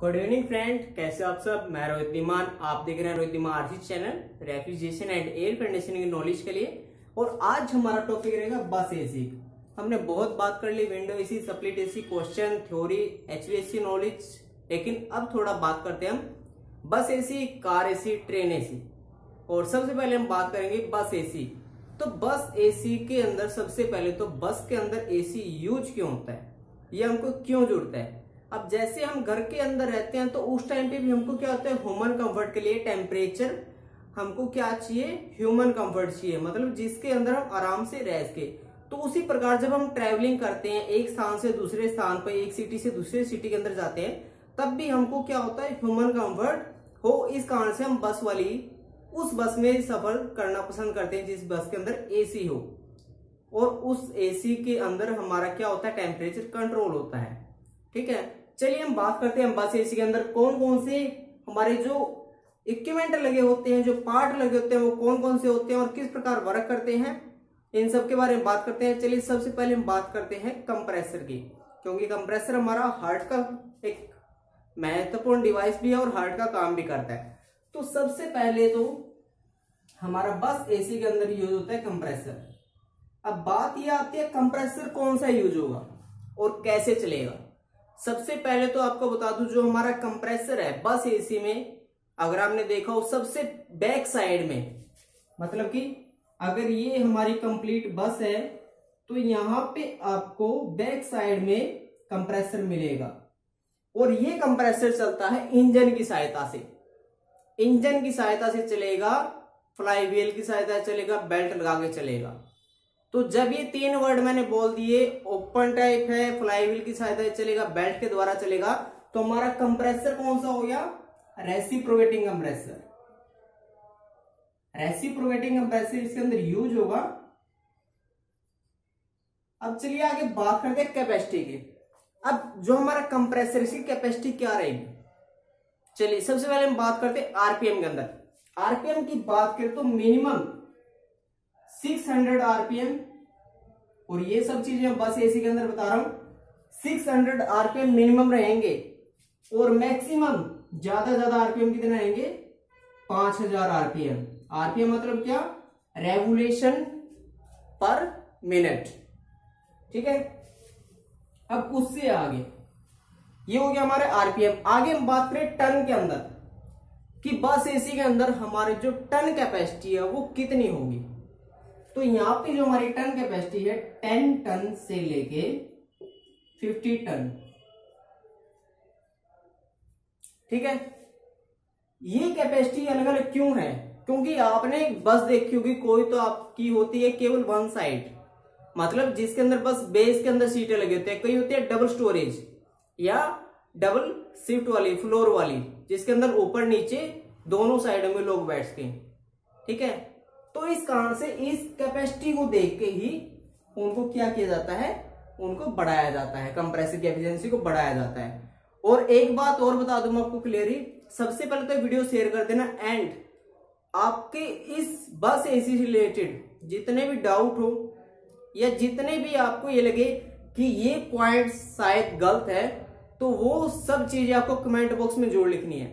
Good evening friend कैसे आप सब? मैं रोहित दीमान आप देख रहे हैं Rohit Dhiman RC channel refrigeration and air conditioning knowledge के लिए। और आज हमारा टॉपिक रहेगा बस एसी हमने बहुत बात कर ली window AC split AC question theory HVSC knowledge लेकिन अब थोड़ा बात करते हैं हम bus AC car AC train AC और सबसे पहले हम बात करेंगे बस एसी तो बस एसी के अंदर सबसे पहले तो बस के अंदर एसी यूज़ क्यों होता है? ये हमको क्यों जुड़ता है? अब जैसे हम घर के अंदर रहते हैं तो उस टाइम पे भी हमको क्या होता है ह्यूमन कंफर्ट के लिए टेम्परेचर हमको क्या चाहिए? ह्यूमन कंफर्ट चाहिए। मतलब जिसके अंदर हम आराम से रह सके। तो उसी प्रकार जब हम ट्रेवलिंग करते हैं, एक स्थान से दूसरे स्थान पर, एक सिटी से दूसरे सिटी के अंदर जाते हैं, तब भी हमको क्या होता है ह्यूमन कंफर्ट हो, इस कारण से हम बस वाली, उस बस में सफ़र करना पसंद करते हैं, जिस बस के अंदर एसी हो। और उस एसी के अंदर हमारा क्या होता है टेम्परेचर कंट्रोल होता है। ठीक है? चलिए हम बात करते हैं बस एसी के अंदर कौन कौन से हमारे जो इक्विपमेंट लगे होते हैं, जो पार्ट लगे होते हैं, वो कौन कौन से होते हैं और किस प्रकार वर्क करते हैं, इन सब के बारे में बात करते हैं। चलिए सबसे पहले हम बात करते हैं कंप्रेसर की, क्योंकि कंप्रेसर हमारा हार्ट का एक महत्वपूर्ण डिवाइस भी है और हार्ट का काम भी करता है। तो सबसे पहले तो हमारा बस एसी के अंदर यूज़ होता है कंप्रेसर। अब बात यह आती है कंप्रेसर कौन सा यूज़ होगा और कैसे चलेगा? सबसे पहले तो आपको बता दूँ, जो हमारा कंप्रेसर है, बस एसी में, अगर आपने देखा हो, सबसे बैक साइड में मतलब कि अगर ये हमारी कंप्लीट बस है तो यहाँ पे आपको बैक साइड में कंप्रेसर मिलेगा। और ये कंप्रेसर चलता है इंजन की सहायता से। इंजन की सहायता से चलेगा फ्लाई व्हील की सहायता से चलेगा बेल्ट लगा के चलेगा। तो जब ये तीन वर्ड मैंने बोल दिए ओपन टाइप है फ्लाईव्हील की सहायता चलेगा बेल्ट के द्वारा चलेगा तो हमारा कंप्रेसर कौन सा हो गया? रेसिप्रोवेटिंग कंप्रेसर रेसिप्रोवेटिंग कंप्रेसर इसके अंदर यूज़ होगा। अब चलिए आगे बात करते हैं कैपेसिटी की। अब जो हमारा कंप्रेसर इसकी कैपेसिटी क्या रहेगी? चलिए, सबसे पहले हम बात करते हैं आरपीएम के अंदर। आरपीएम की बात करें तो मिनिमम 600 आरपीएम और ये सब चीज़ें बस एसी के अंदर बता रहा हूँ। 600 आरपीएम मिनिमम रहेंगे और मैक्सिमम ज़्यादा ज़्यादा आरपीएम कितने रहेंगे? 5000 आरपीएम आरपीएम मतलब क्या? रेगुलेशन पर मिनट ठीक है? अब उससे आगे। ये हो गया हमारे आरपीएम आगे हम बात करें टन के अंदर। कि बस एसी के अंदर हमारे जो टन कैपेसिटी है वो कितनी होगी? तो यहाँ पे जो हमारी टन कैपेसिटी है टेन टन से लेके फिफ्टी टन। ठीक है? ये कैपेसिटी अलग अलग क्यों है? क्योंकि आपने बस देखी होगी, कोई तो आपकी होती है केवल वन साइड मतलब जिसके अंदर बस बेस के अंदर सीटें लगी होती है, कई होती है डबल स्टोरेज या डबल शिफ्ट वाली फ्लोर वाली, जिसके अंदर ऊपर नीचे दोनों साइडों में लोग बैठ के ठीक है? तो इस कारण से इस कैपेसिटी को देख के ही उनको क्या किया जाता है? उनको बढ़ाया जाता है। कंप्रेसिव एफिशिएंसी को बढ़ाया जाता है। और एक बात और बता दूँ आपको क्लियरली सबसे पहले तो वीडियो शेयर कर देना। एंड आपके इस बस एसी रिलेटेड जितने भी डाउट हो, या जितने भी आपको ये लगे कि ये पॉइंट शायद गलत है तो वो सब चीज़ें आपको कमेंट बॉक्स में जोड़ लिखनी है।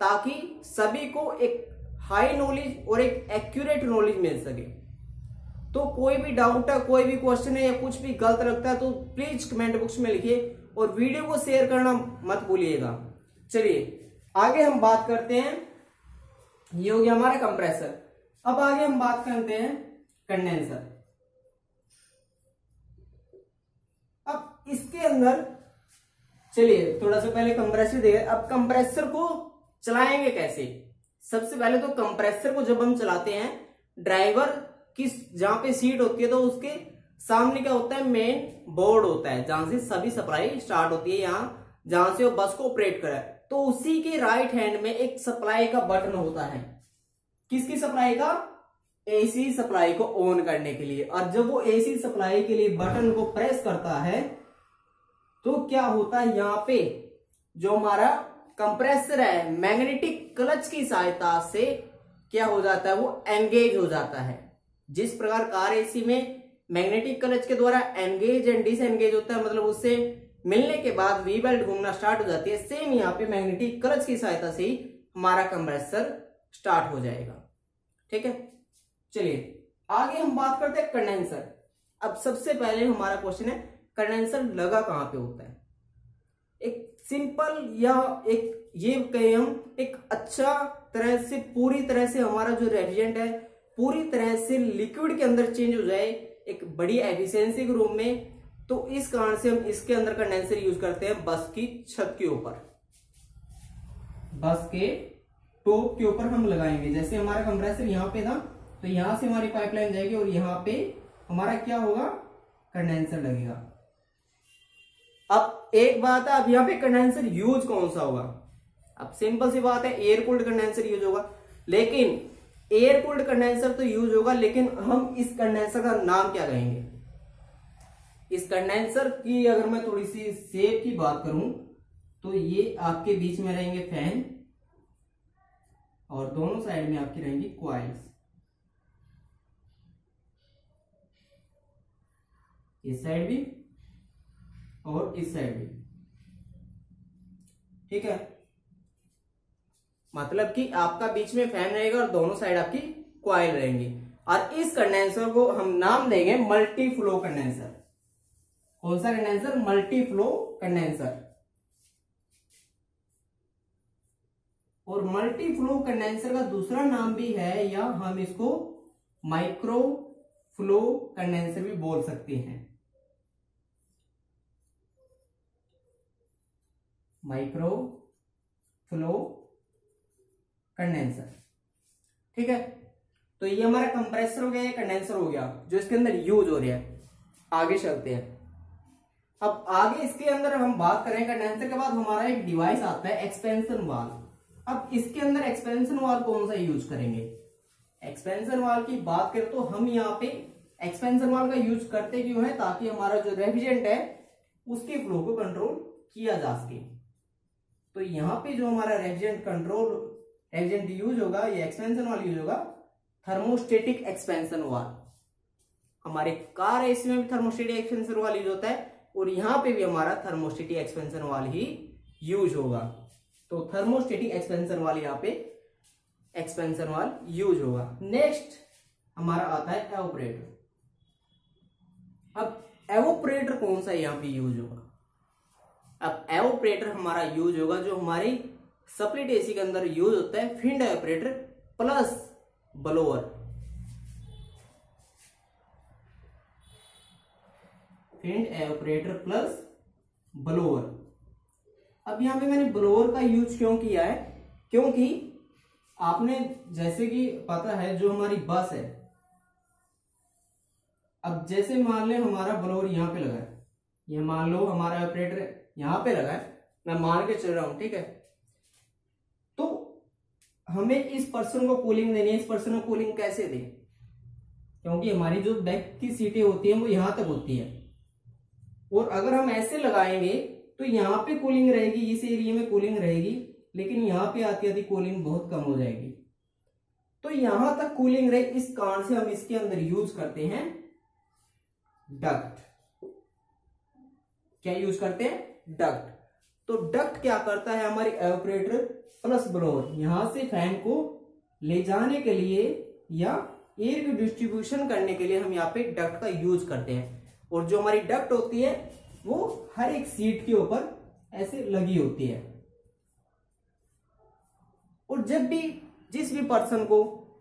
ताकि सभी को एक हाई नॉलेज और एक एक्यूरेट नॉलेज मिल सके। तो कोई भी डाउट है, कोई भी क्वेश्चन है या कुछ भी गलत लगता है तो प्लीज़ कमेंट बॉक्स में लिखिए और वीडियो को शेयर करना मत भूलिएगा। चलिए, आगे हम बात करते हैं। ये हो गया हमारा कंप्रेसर अब आगे हम बात करते हैं कंडेंसर अब इसके अंदर, चलिए, थोड़ा सा पहले कंप्रेसर देखिए। अब कंप्रेसर को चलाएँगे कैसे? सबसे पहले तो कंप्रेसर को जब हम चलाते हैं ड्राइवर किस जहाँ पे सीट होती है तो उसके सामने क्या होता है मेन बोर्ड होता है, जहाँ से सभी सप्लाई स्टार्ट होती है यहाँ, जहाँ से वो बस को ऑपरेट करे तो उसी के राइट हैंड में एक सप्लाई का बटन होता है। किसकी सप्लाई का? एसी सप्लाई को ऑन करने के लिए। और जब वो एसी सप्लाई के लिए बटन को प्रेस करता है तो क्या होता है यहाँ पे? जो हमारा कंप्रेसर है, मैग्नेटिक क्लच की सहायता से क्या हो जाता है, वो एंगेज हो जाता है। जिस प्रकार कार एसी में मैग्नेटिक क्लच के द्वारा एंगेज एंड डिसएंगेज होता है मतलब उससे मिलने के बाद वी बेल्ट घूमना स्टार्ट हो जाती है सेम यहाँ पे मैग्नेटिक क्लच की सहायता से ही हमारा कंप्रेसर स्टार्ट हो जाएगा। ठीक है? चलिए, आगे हम बात करते हैं कंडेंसर अब सबसे पहले हमारा क्वेश्चन है कंडेंसर लगा कहाँ पे होता है? एक सिंपल या एक ये कहें हम, एक अच्छा तरह से, पूरी तरह से हमारा जो रेफ्रिजरेंट है, पूरी तरह से लिक्विड के अंदर चेंज हो जाए एक बड़ी एफिशिएंसी के रूम में तो इस कारण से हम इसके अंदर कंडेंसर यूज़ करते हैं बस की छत के ऊपर। बस के टॉप के ऊपर हम लगाएँगे। जैसे हमारा कंप्रेसर यहाँ पे था तो यहाँ से हमारी पाइपलाइन जाएगी और यहाँ पे हमारा क्या होगा? कंडेंसर लगेगा। अब एक बात है, अब यहाँ पे कंडेंसर यूज़ कौन सा होगा? अब सिंपल सी बात है एयर कूल्ड कंडेंसर यूज़ होगा। लेकिन एयर कूल्ड कंडेंसर तो यूज़ होगा, लेकिन हम इस कंडेंसर का नाम क्या कहेंगे? इस कंडेंसर की अगर मैं थोड़ी सी सेप की बात करूँ तो ये आपके बीच में रहेंगे फ़ैन और दोनों साइड में आपकी रहेंगी क्वाइल्स इस साइड भी और इस साइड भी ठीक है? मतलब कि आपका बीच में फ़ैन रहेगा और दोनों साइड आपकी क्वाइल रहेंगी। और इस कंडेंसर को हम नाम देंगे मल्टी फ्लो कंडेंसर कौन सा कंडेंसर मल्टी फ्लो कंडेंसर और मल्टी फ्लो कंडेंसर का दूसरा नाम भी है, या हम इसको माइक्रो फ्लो कंडेंसर भी बोल सकते हैं। Micro flow condenser. ठीक है? तो ये हमारा कंप्रेसर हो गया, या कंडेंसर हो गया। जो इसके अंदर यूज़ हो रहा है। आगे चलते हैं। अब आगे इसके अंदर हम बात करें कंडेंसर के बाद हमारा एक डिवाइस आता है एक्सपेंशन वाल अब इसके अंदर एक्सपेंशन वाल कौन सा यूज़ करेंगे? एक्सपेंशन वाल की बात करें तो हम यहाँ पे एक्सपेंशन वाल का यूज़ करते क्यों है? ताकि हमारा जो रेफ्रिजरेंट है, उसके फ्लो को कंट्रोल किया जा सके। तो यहाँ पे जो हमारा रेफ्रिजरेंट कंट्रोल रेफ्रिजरेंट यूज़ होगा, ये एक्सपेंशन वाल यूज़ होगा थर्मोस्टेटिक एक्सपेंशन वाल हमारे कार एसी में भी थर्मोस्टेटिक एक्सपेंशन वाल यूज़ होता है, और यहाँ पे भी हमारा थर्मोस्टेटिक एक्सपेंशन वाल ही यूज़ होगा। तो थर्मोस्टेटिक एक्सपेंशन वाल यहाँ पे एक्सपेंशन वाल यूज़ होगा। नेक्स्ट हमारा आता है एवोपरेटर अब एवोपरेटर कौन सा यहाँ पे यूज़ होगा? अब एवोपरेटर हमारा यूज़ होगा, जो हमारी सप्लिट एसी के अंदर यूज़ होता है finned evaporator plus blower finned evaporator plus blower अब यहाँ पे मैंने ब्लोअर का यूज़ क्यों किया है? क्योंकि आपने, जैसे कि पता है, जो हमारी बस है। अब जैसे मान ले हमारा ब्लोअर यहाँ पे लगा है। ये मान लो हमारा ऑपरेटर यहाँ पे लगा है। मैं मान के चल रहा हूँ, ठीक है? तो हमें इस पर्सन को कूलिंग देनी है। इस पर्सन को कूलिंग कैसे दें? क्योंकि हमारी जो बैक की सीटें होती हैं, वो यहाँ तक होती है। और अगर हम ऐसे लगाएँगे तो यहाँ पे कूलिंग रहेगी, इस एरिया में कूलिंग रहेगी, लेकिन यहाँ पे आती आती कूलिंग बहुत कम हो जाएगी। तो यहाँ तक कूलिंग रहे, इस कारण से हम इसके अंदर यूज़ करते हैं डक्ट क्या यूज़ करते हैं? डक्ट तो डक्ट क्या करता है हमारी एवोपरेटर प्लस ब्लोअर यहाँ से फ़ैन को ले जाने के लिए या एयर की डिस्ट्रीब्यूशन करने के लिए हम यहाँ पे डक्ट का यूज़ करते हैं। और जो हमारी डक्ट होती है, वो हर एक सीट के ऊपर ऐसे लगी होती है। और जब भी जिस भी पर्सन को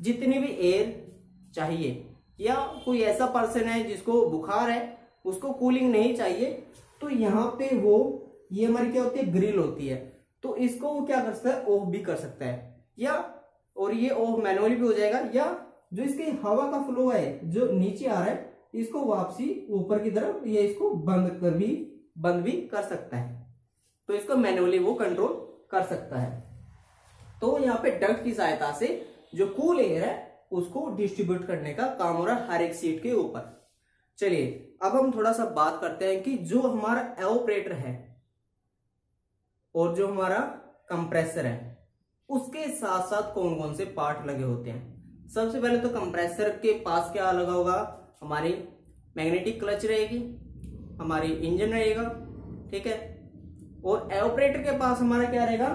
जितनी भी एयर चाहिए, या कोई ऐसा पर्सन है जिसको बुखार है, उसको कूलिंग नहीं चाहिए तो यहाँ पे वो, ये हमारी क्या होती है? ग्रिल होती है। तो इसको वो क्या कर सकता है? ऑफ़ भी कर सकता है। या, और ये ऑफ़ मैनुअली भी हो जाएगा। या जो इसके हवा का फ्लो है, जो नीचे आ रहा है, इसको वापसी ऊपर की तरफ़, ये इसको बंद कर भी, बंद भी कर सकता है। तो इसको मैनुअली वो कंट्रोल कर सकता है। तो यहाँ पे डक्ट की सहायता से जो कूल एयर है, उसको डिस्ट्रीब्यूट करने का काम हो रहा है हर एक सीट के ऊपर। चलिए, अब हम थोड़ा सा बात करते हैं कि जो हमारा एवोपरेटर है और जो हमारा कंप्रेसर है, उसके साथ साथ कौन कौन से पार्ट लगे होते हैं? सबसे पहले तो कंप्रेसर के पास क्या लगा होगा? हमारी मैग्नेटिक क्लच रहेगी, हमारी इंजन रहेगा, ठीक है? और ऑपरेटर के पास हमारा क्या रहेगा?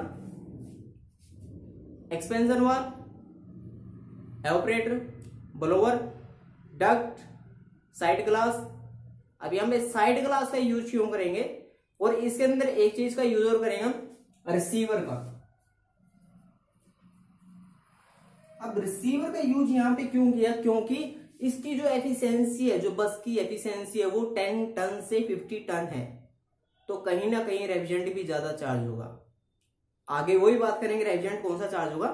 Expansion valve operator blower duct sight glass. यहाँ पे साइड ग्लास का यूज़ क्यों करेंगे? और इसके अंदर एक चीज़ का यूज़ और करेंगे हम रिसीवर का। अब रिसीवर का यूज़ यहाँ पे क्यों किया? क्योंकि इसकी जो एफिशिएंसी है, जो बस की एफिशिएंसी है, वो टेन टन से फिफ्टी टन है। तो कहीं ना कहीं रेविजेंट भी ज़्यादा चार्ज होगा। आगे वही बात करेंगे रेविजेंट कौन सा चार्ज होगा?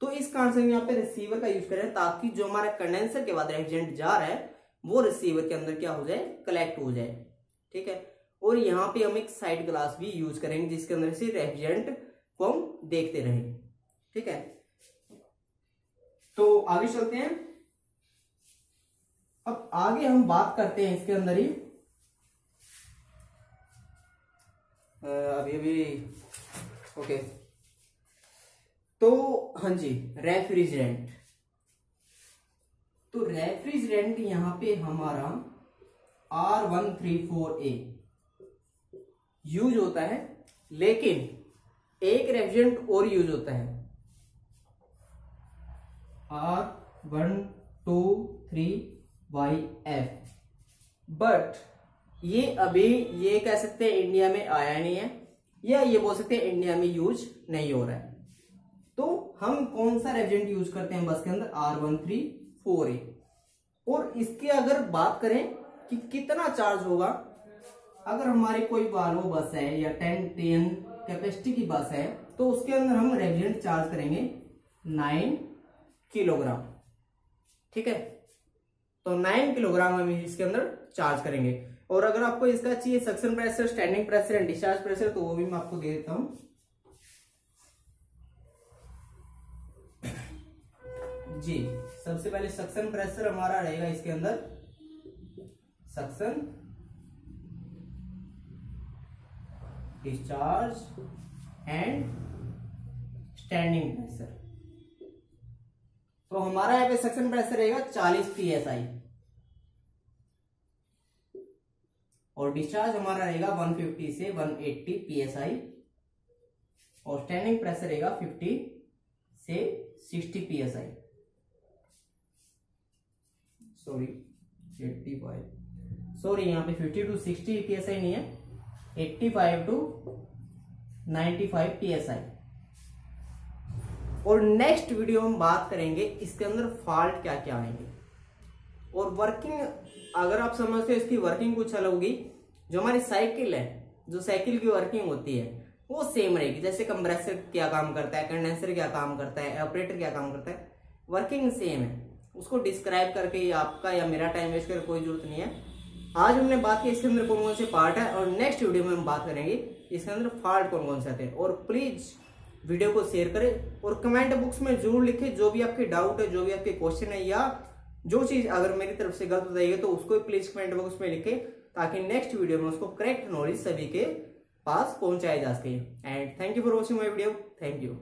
तो इस कारण से हम यहाँ पे रिसीवर का यूज़ करें ताकि जो हमारा कंडेंसर के बाद रेविजेंट जा रहा है वो रिसीवर के अंदर क्या हो जाए कलेक्ट हो जाए, ठीक है? और यहाँ पे हम एक साइड ग्लास भी यूज़ करेंगे, जिसके अंदर से रेफ्रिजरेंट को हम देखते रहें, ठीक है? तो आगे चलते हैं। अब आगे हम बात करते हैं इसके अंदर ही। अभी अभी ओके तो हाँ जी रेफ्रिजरेंट तो रेफ्रिजरेंट यहाँ पे हमारा R one three four A use होता है, लेकिन एक रेफ्रिजरेंट और यूज़ होता है। R one two three Y F but ये अभी ये कह सकते हैं इंडिया में आया नहीं है, या ये बोल सकते हैं इंडिया में यूज़ नहीं हो रहा है। तो हम कौन सा रेफ्रिजरेंट यूज़ करते हैं बस के अंदर? R one three four A और इसकी अगर बात करें कि कितना चार्ज होगा, अगर हमारी कोई वाल्वो बस है या टेन टेन कैपेसिटी की बस है तो उसके अंदर हम रेफ्रिजरेंट चार्ज करेंगे नाइन किलोग्राम ठीक है? तो नाइन किलोग्राम हम इसके अंदर चार्ज करेंगे। और अगर आपको इसका चाहिए suction pressure standing pressure and discharge pressure तो वो भी मैं आपको दे देता हूँ। जी, सबसे पहले सक्शन प्रेशर हमारा रहेगा इसके अंदर। Suction discharge and standing pressure तो हमारा यहाँ पे सक्शन प्रेशर रहेगा 40 पीएसआई और डिस्चार्ज हमारा रहेगा 150 से 180 पीएसआई और स्टैंडिंग प्रेशर रहेगा 50 से 60 पीएसआई सॉरी 85 सॉरी यहाँ पे 50 टू 60 पीएसआई नहीं है. 85 टू 95 पीएसआई और नेक्स्ट वीडियो में बात करेंगे इसके अंदर फॉल्ट क्या क्या आएँगे। और वर्किंग अगर आप समझते हो इसकी वर्किंग कुछ अलग होगी। जो हमारी साइकिल है, जो साइकिल की वर्किंग होती है, वो सेम रहेगी। जैसे कंप्रेसर क्या काम करता है कंडेंसर क्या काम करता है ऑपरेटर क्या काम करता है वर्किंग सेम है। उसको डिस्क्राइब करके आपका या मेरा टाइम वेस्ट कर कोई ज़रूरत नहीं है। आज हमने बात की इसके अंदर कौन कौन से पार्ट है और नेक्स्ट वीडियो में हम बात करेंगे इसके अंदर फॉल्ट कौन कौन से आते हैं। और प्लीज़ वीडियो को शेयर करें और कमेंट बॉक्स में ज़रूर लिखें जो भी आपके डाउट है, जो भी आपके क्वेश्चन है या जो चीज़ अगर मेरी तरफ़ से गलत बताइए तो उसको प्लीज़ कमेंट बॉक्स में लिखें ताकि नेक्स्ट वीडियो में उसको करेक्ट नॉलेज सभी के पास पहुँचाया जा सके। And thank you for watching my video thank you